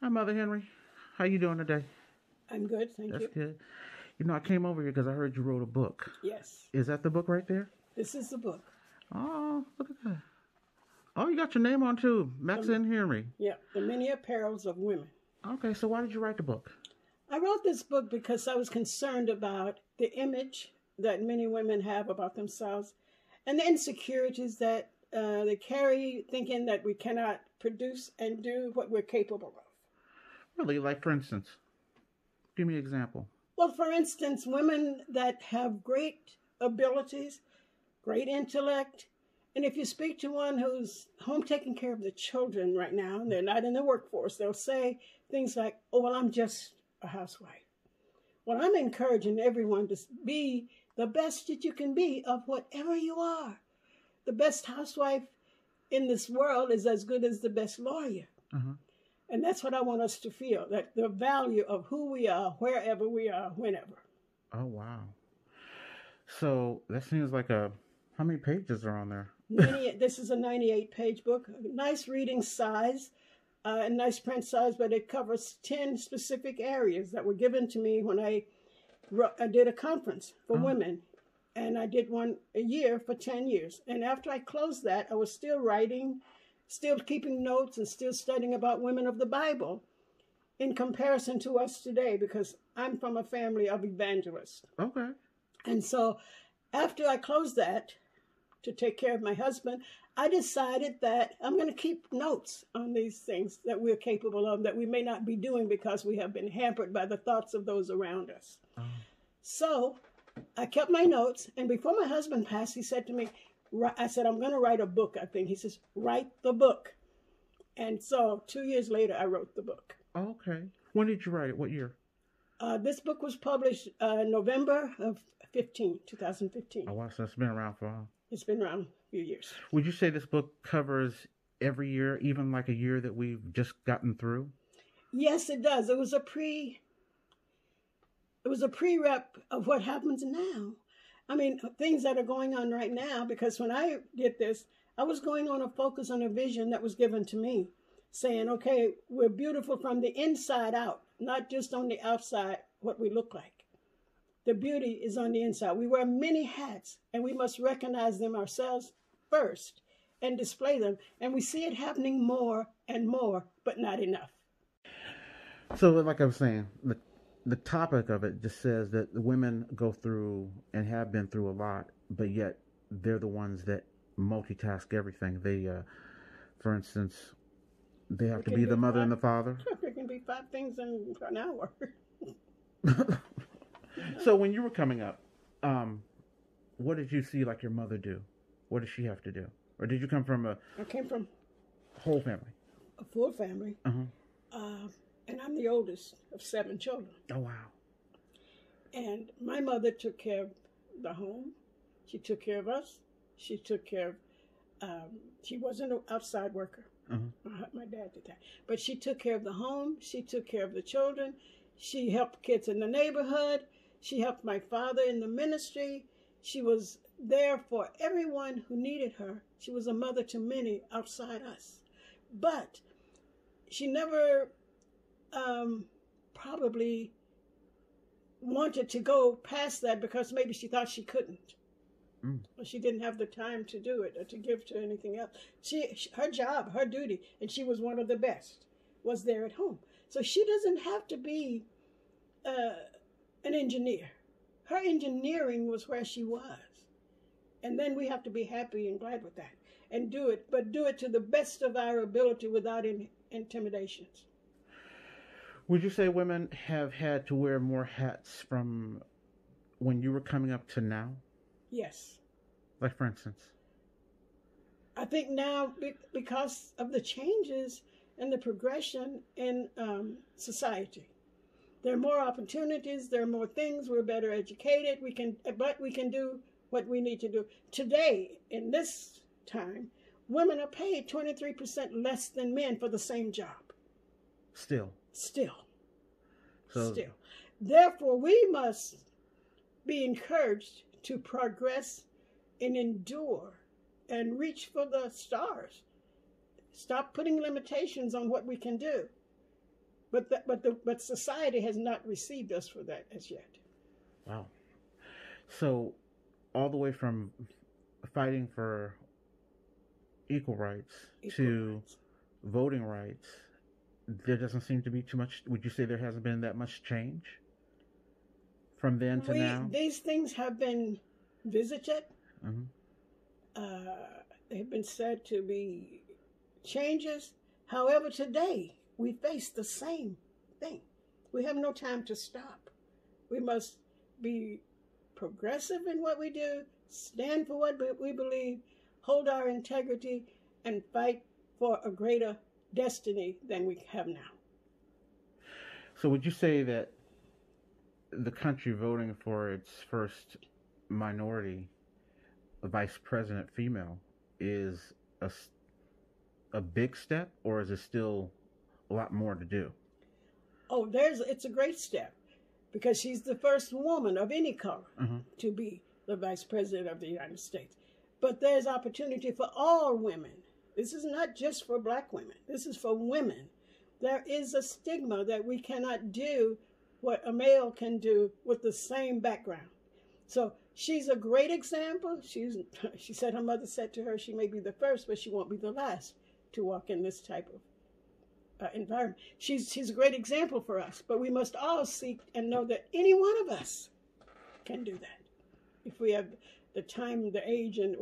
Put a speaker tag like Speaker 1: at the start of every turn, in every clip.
Speaker 1: Hi, Mother Henry. How you doing today?
Speaker 2: I'm good, thank
Speaker 1: That's
Speaker 2: you.
Speaker 1: good. You know, I came over here because I heard you wrote a book.
Speaker 2: Yes,
Speaker 1: Is that the book right there?
Speaker 2: this is the book.
Speaker 1: Oh, look at that. Oh, you got your name on too, Maxine Henry.
Speaker 2: Yeah, The Many Apparels of Women.
Speaker 1: Okay, so why did you write the book?
Speaker 2: I wrote this book because I was concerned about the image that many women have about themselves and the insecurities that uh, they carry, thinking that we cannot produce and do what we're capable of.
Speaker 1: Really, like for instance, give me an example.
Speaker 2: Well, for instance, women that have great abilities, great intellect, and if you speak to one who's home taking care of the children right now and they're not in the workforce, they'll say things like, Oh, well, I'm just a housewife. Well, I'm encouraging everyone to be the best that you can be of whatever you are. The best housewife in this world is as good as the best lawyer.
Speaker 1: Uh-huh.
Speaker 2: And that's what I want us to feel that the value of who we are, wherever we are, whenever.
Speaker 1: Oh wow. So that seems like a. How many pages are on there?
Speaker 2: 98, this is a 98 page book, nice reading size, uh, and nice print size, but it covers 10 specific areas that were given to me when I, I did a conference for
Speaker 1: Oh.
Speaker 2: women. And I did one a year for 10 years. And after I closed that, I was still writing, still keeping notes, and still studying about women of the Bible in comparison to us today, because I'm from a family of evangelists.
Speaker 1: Okay.
Speaker 2: And so after I closed that to take care of my husband, I decided that I'm going to keep notes on these things that we're capable of that we may not be doing because we have been hampered by the thoughts of those around us.
Speaker 1: Oh.
Speaker 2: So I kept my notes, and before my husband passed, he said to me, "Ri- I said, I'm going to write a book, I think. He says, Write the book. And so two years later, I wrote the book.
Speaker 1: Okay. When did you write it? What year?
Speaker 2: Uh, this book was published uh, November of 15, 2015.
Speaker 1: Oh wow, so it's been around for a while.
Speaker 2: It's been around a few years.
Speaker 1: Would you say this book covers every year, even like a year that we've just gotten through?
Speaker 2: Yes, it does. It was a pre. It was a pre-rep of what happens now. I mean, things that are going on right now. Because when I did this, I was going on a focus on a vision that was given to me, saying, "Okay, we're beautiful from the inside out, not just on the outside. What we look like. The beauty is on the inside. We wear many hats, and we must recognize them ourselves first and display them. And we see it happening more and more, but not enough."
Speaker 1: So, like I was saying, the the topic of it just says that the women go through and have been through a lot, but yet they're the ones that multitask everything. They, uh, for instance, they have to be the mother and the father.
Speaker 2: There can be five things in an hour.
Speaker 1: so, when you were coming up, um, what did you see like your mother do? What did she have to do, or did you come from a
Speaker 2: I came from
Speaker 1: whole family?
Speaker 2: a full family,
Speaker 1: Uh-huh.
Speaker 2: uh, I'm the oldest of seven children.
Speaker 1: Oh wow.
Speaker 2: And my mother took care of the home. She took care of us. She took care of. Um, she wasn't an outside worker.
Speaker 1: Uh-huh.
Speaker 2: Uh, My dad did that, but she took care of the home. She took care of the children. She helped kids in the neighborhood. She helped my father in the ministry. She was there for everyone who needed her. She was a mother to many outside us. But she never um, probably wanted to go past that because maybe she thought she couldn't.
Speaker 1: Mm.
Speaker 2: Or she didn't have the time to do it or to give to anything else. She, she- her job, her duty, and she was one of the best, was there at home. So she doesn't have to be uh, an engineer. Her engineering was where she was. And then we have to be happy and glad with that and do it, but do it to the best of our ability without in, intimidations.
Speaker 1: Would you say women have had to wear more hats from when you were coming up to now?
Speaker 2: Yes.
Speaker 1: Like, for instance,
Speaker 2: I think now, because of the changes and the progression in um, society, there are more opportunities. There are more things. We're better educated. We can, but we can do what we need to do today. In this time, women are paid twenty three percent less than men for the same job.
Speaker 1: still.
Speaker 2: Still,
Speaker 1: So,
Speaker 2: still. Therefore, we must be encouraged to progress and endure and reach for the stars. Stop putting limitations on what we can do But the, but the but society has not received us for that as yet.
Speaker 1: Wow. So, all the way from fighting for equal rights
Speaker 2: Equal
Speaker 1: to
Speaker 2: rights.
Speaker 1: voting rights, there doesn't seem to be too much. Would you say there hasn't been that much change from then to
Speaker 2: we,
Speaker 1: now?
Speaker 2: These things have been visited.
Speaker 1: Mhm.
Speaker 2: Uh, they've been said to be changes. However, today we face the same thing. We have no time to stop. We must be progressive in what we do, stand for what we believe, hold our integrity, and fight for a greater destiny than we have now.
Speaker 1: So, would you say that the country voting for its first minority vice president female is a, a big step, or is it still a lot more to do?
Speaker 2: Oh, there's it's a great step because she's the first woman of any color
Speaker 1: Mhm.
Speaker 2: to be the vice president of the United States. But there's opportunity for all women. This is not just for black women. This is for women. There is a stigma that we cannot do what a male can do with the same background. So she's a great example. She's she said her mother said to her she may be the first, but she won't be the last to walk in this type of uh, environment. She's she's a great example for us, but we must all seek and know that any one of us can do that if we have the time, the age, and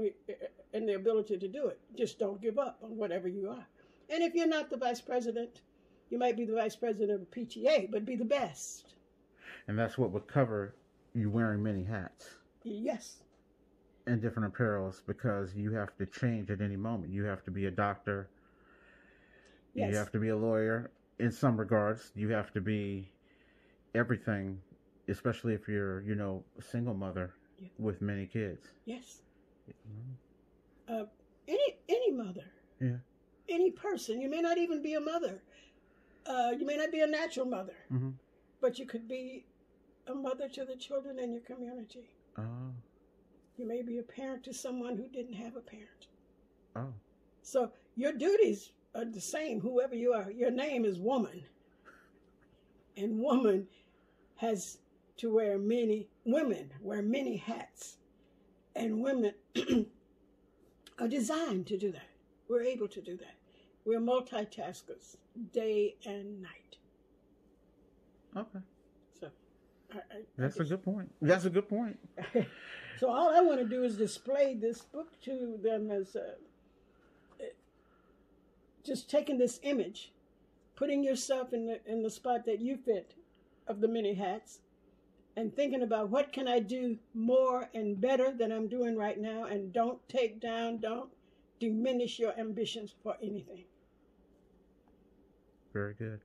Speaker 2: and the ability to do it. Just don't give up on whatever you are. And if you're not the vice president, you might be the vice president of PTA, but be the best.
Speaker 1: And that's what would cover you wearing many hats
Speaker 2: Yes,
Speaker 1: and different apparels because you have to change at any moment. You have to be a doctor.
Speaker 2: yes,
Speaker 1: You have to be a lawyer in some regards. You have to be everything, especially if you're, you know, a single mother
Speaker 2: Yeah.
Speaker 1: with many kids.
Speaker 2: yes. Uh, any any mother,
Speaker 1: Yeah.
Speaker 2: any person. You may not even be a mother. Uh, you may not be a natural mother.
Speaker 1: Mm-hmm.
Speaker 2: but you could be a mother to the children in your community.
Speaker 1: Oh,
Speaker 2: You may be a parent to someone who didn't have a parent.
Speaker 1: oh,
Speaker 2: So your duties are the same, whoever you are. Your name is woman. And woman has to wear many, women wear many hats. And women are designed to do that. We're able to do that. We're multitaskers, day and night.
Speaker 1: okay.
Speaker 2: So I, I, I
Speaker 1: That's a good point. That's a good point.
Speaker 2: so all I want to do is display this book to them as a, just taking this image, putting yourself in the in the spot that you fit of the many hats, and thinking about what can I do more and better than I'm doing right now, and don't take down, don't diminish your ambitions for anything.
Speaker 1: Very good.